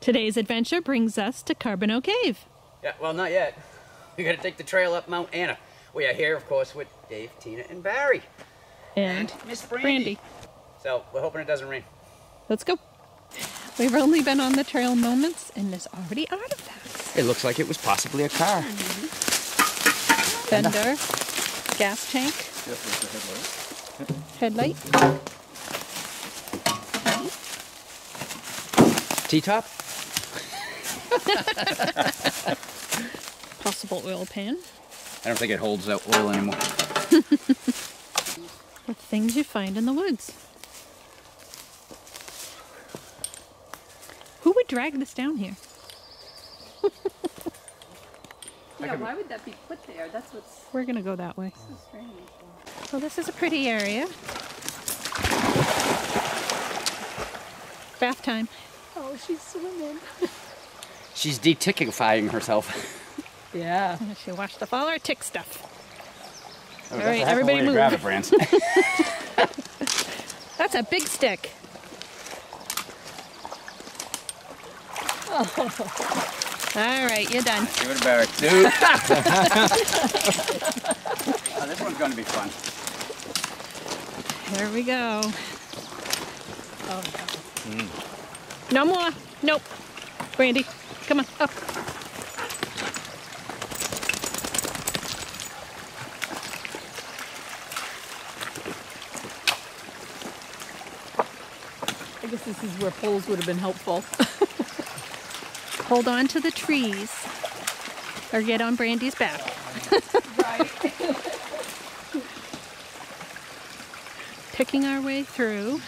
Today's adventure brings us to Carbonneau Cave. Yeah, well, not yet. We gotta take the trail up Mount Anna. We are here, of course, with Dave, Tina, and Barry. And Miss Brandy. Brandy. So, we're hoping it doesn't rain. Let's go. We've only been on the trail moments and there's already artifacts. It looks like it was possibly a car. Mm-hmm. Fender, gas tank, headlight. T-top? possible oil pan. I don't think it holds that oil anymore. With things you find in the woods. Who would drag this down here? Yeah, why would that be put there? That's what's We're gonna go that way. so strange. Well, this is a pretty area. Bath time. Oh, she's swimming. She's de-tickifying herself. Yeah. She watched up all our tick stuff. Oh, all right, everybody move. Grab it, Brands. That's a big stick. All right, you're done. Give it a Barry. Dude. oh, this one's gonna be fun. Here we go. Oh, mm. No more. Nope. Brandy, come on, up. I guess this is where poles would have been helpful. Hold on to the trees or get on Brandy's back. right. Picking our way through.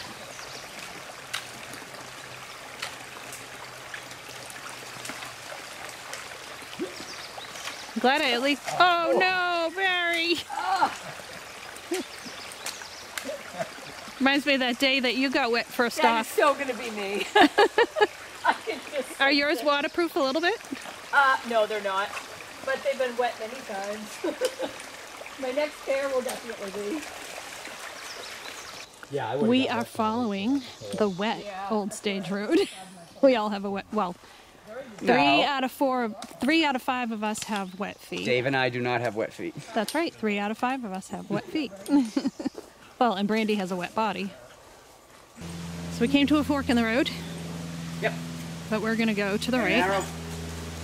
Glad I at least. Oh no, Barry! Reminds me of that day that you got wet first That is off. so gonna be me. I can just. Are yours waterproof a little bit? Uh, no, they're not. But they've been wet many times. My next pair will definitely be. Yeah, I We are following the wet Yeah. old stage road. we all have a wet. Well, three No. out of four, three out of five of us have wet feet. Dave and I do not have wet feet. That's right. Three out of five of us have wet feet. well, and Brandy has a wet body. So we came to a fork in the road, Yep. but we're gonna go to the right. arrow.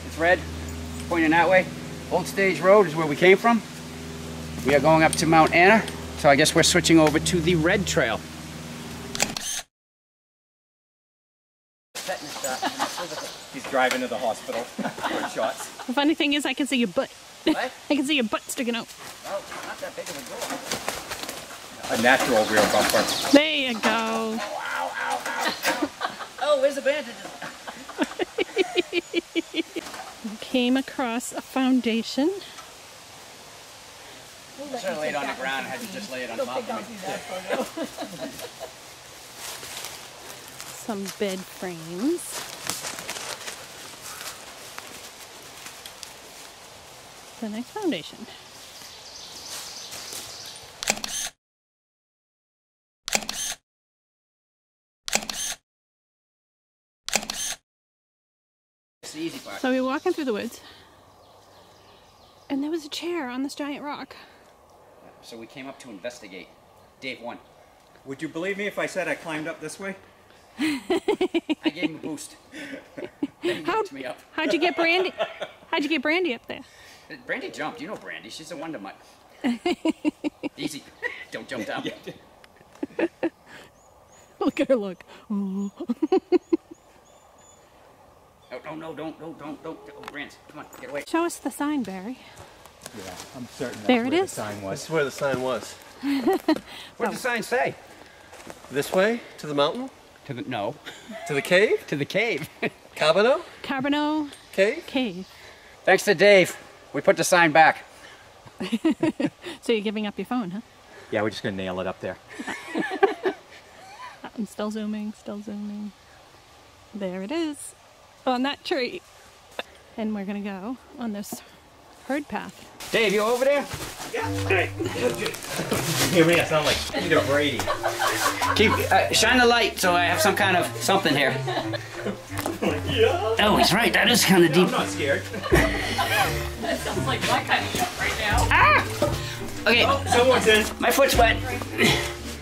It's red, pointing that way. Old Stage Road is where we came from. We are going up to Mount Anna, so I guess we're switching over to the red trail. He's driving to the hospital for shots. The funny thing is, I can see your butt. What? I can see your butt sticking out. Oh, not that big of a door. A natural rear bumper. There you go. Oh, where's the bandages? Came across a foundation. I should have laid on the ground. I had to just lay it on top of me. Some bed frames. The next foundation. It's the easy part. So we were walking through the woods, and there was a chair on this giant rock. So we came up to investigate. Dave won. Would you believe me if I said I climbed up this way? I gave him a boost. then he How, me up. How'd you get Brandy? How'd you get Brandy up there? Brandy jumped. You know Brandy. She's a wonder mutt. Easy. Don't jump down. Look at her look. Oh. Oh, no, no, don't, don't, don't, don't. Oh, Brands, come on, get away. Show us the sign, Barry. Yeah, I'm certain that's There it where is. the sign was. This is where the sign was. What did the oh. sign say? This way to the mountain, To the no. to the cave, To the cave. Cabano Carbonneau Cave. Cave. Thanks to Dave. We put the sign back. So you're giving up your phone, huh? Yeah, we're just gonna nail it up there. I'm still zooming, still zooming. There it is. On that tree. And we're gonna go on this herd path. Dave, you over there? Yeah. Hey. Hear me? I sound like Peter Brady. Keep uh, shine the light so I have some kind of something here. Oh, he's right. That is kind of deep. I'm not scared. That sounds like my kind of jump right now. Ah! Okay, Oh, someone's in. my foot's wet.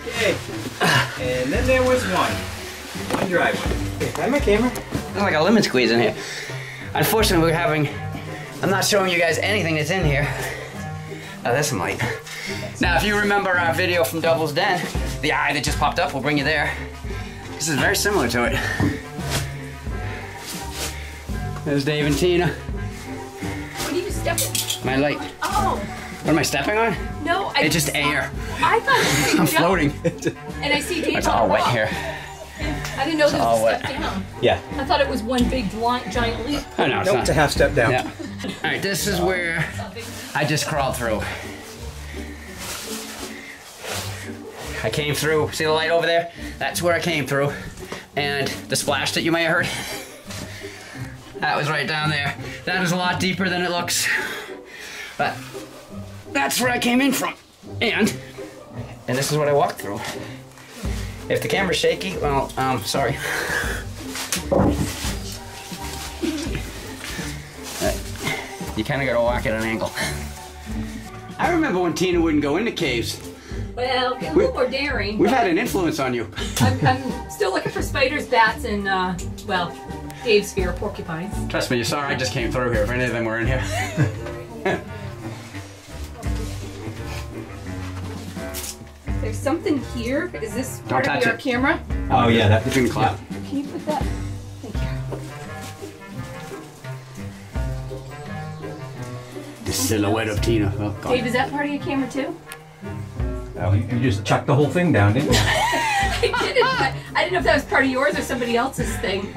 Okay. And then there was one. One dry one. Have my camera? Looks like a lemon squeeze in here. Unfortunately, we're having. I'm not showing you guys anything that's in here. Oh, there's some light. Now, if you remember our video from Double's Den, the eye that just popped up will bring you there. This is very similar to it. There's Dave and Tina. What are you stepping? My light. Oh, What am I stepping on? no. I It's just saw- air. I thought it was I'm jump, floating. And I see Dave It's all wet here. I didn't know there all was a wet. step down. Yeah. I thought it was one big giant, giant leap. Oh no, it's Nope, not. it's a half step down. Yeah. All right, this is where I just crawled through. I came through. See the light over there? That's where I came through. And the splash that you may have heard. That was right down there. That is a lot deeper than it looks. But that's where I came in from. And and this is what I walked through. If the camera's shaky, well, um, sorry. You kind of gotta walk at an angle. I remember when Tina wouldn't go into caves. Well, a little more daring. We've had an influence on you. I'm, I'm still looking for spiders, bats, and, uh, well, Dave's fear of porcupines. Trust me, you saw I just came through here. If any of them were in here. There's something here. Is this Don't part of touch your it. camera? Oh, yeah. That, You can clap. Can you put that? Thank you. The silhouette of Tina. Oh, God. Dave, is that part of your camera too? oh, you you just chucked the whole thing down, didn't you? I didn't, I didn't know if that was part of yours or somebody else's thing.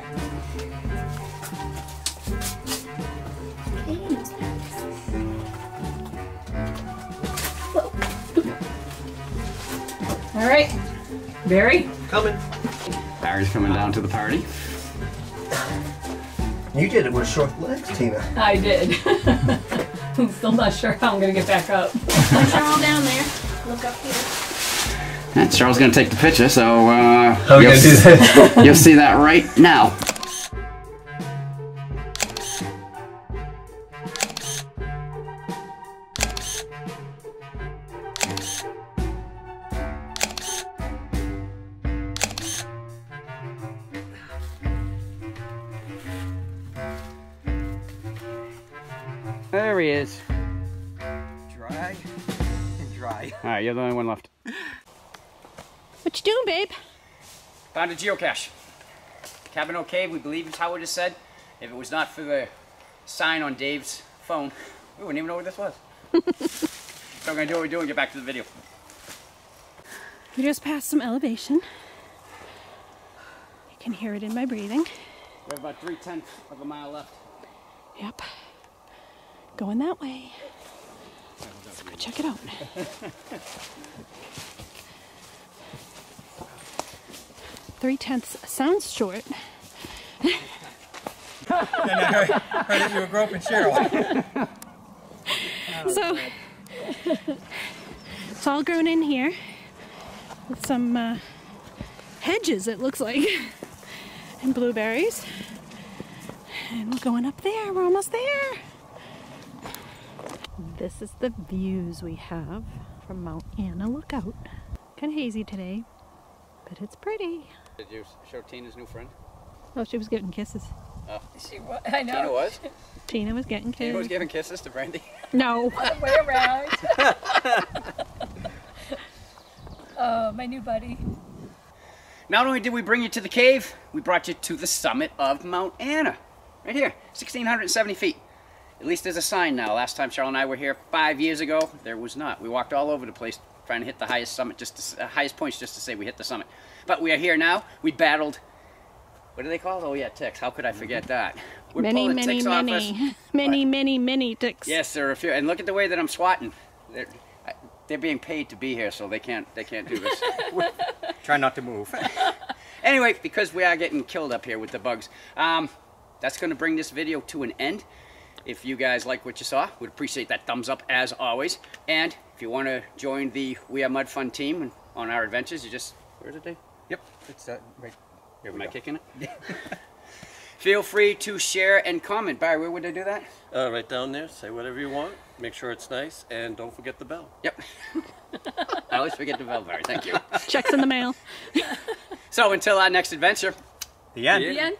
All right, Barry. Coming. Barry's coming down to the party. You did it with short legs, Tina. I did. I'm still not sure how I'm gonna get back up. They're all down there. Look up here. And Charles gonna take the picture, so uh, you'll, gotta do s- that. you'll see that right now. There he is. dry and dry. All right, you're the only one left. What you doing, babe? Found a geocache. Cabin Cave, we believe is how it is said. If it was not for the sign on Dave's phone, we wouldn't even know what this was. so we're gonna do what we do and get back to the video. We just passed some elevation. You can hear it in my breathing. We have about three tenths of a mile left. Yep. Going that way. Let's go check it out. Three tenths sounds short. and I heard, heard that you were groping Cheryl. So it's all grown in here with some uh, hedges, it looks like, and blueberries. And we're going up there. We're almost there. This is the views we have from Mount Anna Lookout. Kind of hazy today, but it's pretty. Did you show Tina's new friend? Oh, she was getting kisses. Oh. She, was, I know. Tina was? Tina was getting kisses. Tina was giving kisses to Brandy. No. Way around. oh, my new buddy. Not only did we bring you to the cave, we brought you to the summit of Mount Anna. Right here, 1,670 feet. At least there's a sign now. Last time Cheryl and I were here five years ago, there was not. We walked all over the place trying to hit the highest summit, just to, uh, highest points just to say we hit the summit. But we are here now. We battled, what do they call it? Oh yeah, ticks. How could I forget that? We're Many, pulling many, ticks off us. many, many, many, many ticks. Yes, there are a few. And look at the way that I'm swatting. They're, I- they're being paid to be here, so they can't they can't do this. Try not to move. Anyway, because we are getting killed up here with the bugs, um, that's going to bring this video to an end. If you guys like what you saw, would appreciate that thumbs up as always. And if you want to join the We Are Mud Fun team on our adventures, you just where's it, Dave? yep. It's that right. Here we Am I go. kicking it? Feel free to share and comment. Barry, where would I do that? Uh, right down there, say whatever you want. Make sure it's nice, and don't forget the bell. Yep. I always forget the bell, Barry. Thank you. Checks in the mail. So until our next adventure, The end. Yeah. The end.